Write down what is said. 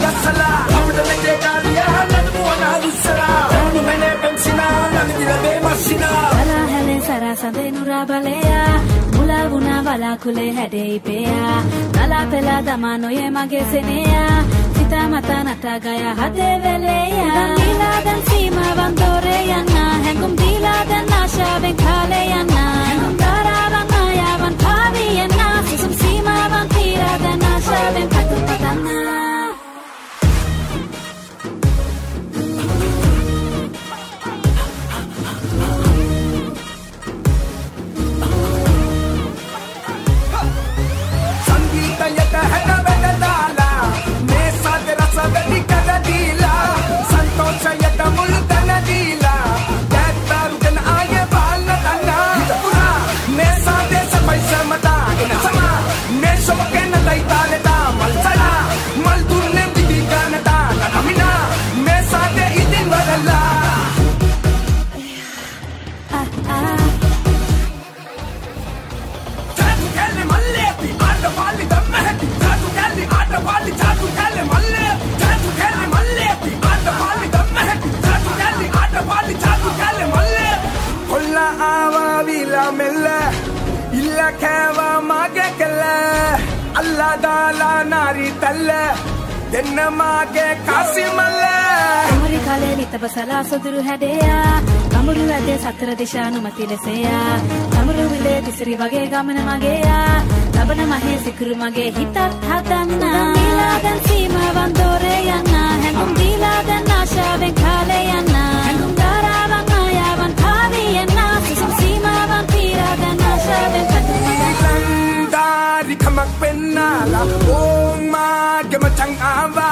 gssලා අපට මෙතේ කාරියා නඩමුවන දුස්සලා තරුණු මෙනේ පෙන්සිනා නගදිලබේ මස්සිනා බලා හැලේ සරා සඳේ නුරා බලයා. මුලා වුණා බලාකුලේ හැඩෙයි පෙයා නලා පෙලා දමා නොයේ මගේ සෙනයා. සිතා මතා නටා ගය හදේ වෙලේයා. දීලා දැන් සීමාවන් දෝරේ යන්න. හැඟුම් දීලා දැන් ආශාවෙන් කාලේ ආවා විලා මෙල්ල ඉල්ල කෑවා මගේ කළ අල්ලා දාලා නාරි තල්ල දෙන්න මාගේ කාසි මල්ල කුමරි කාලේ නිතප සලා සොදුරු හැඩයා. කමුරු ඇදේ සතර දිශා නුමති ලෙසයා. කමුරු විලේ තිසිරි වගේ ගමන මගේයා. ලබන මහේ සිකුරු මගේ හිතත් හදන්න. දීලා දැන් සීමාවන් දෝරේ යන්න. හැඟුම් දීලා දැන් nala. Buong magamatsang awa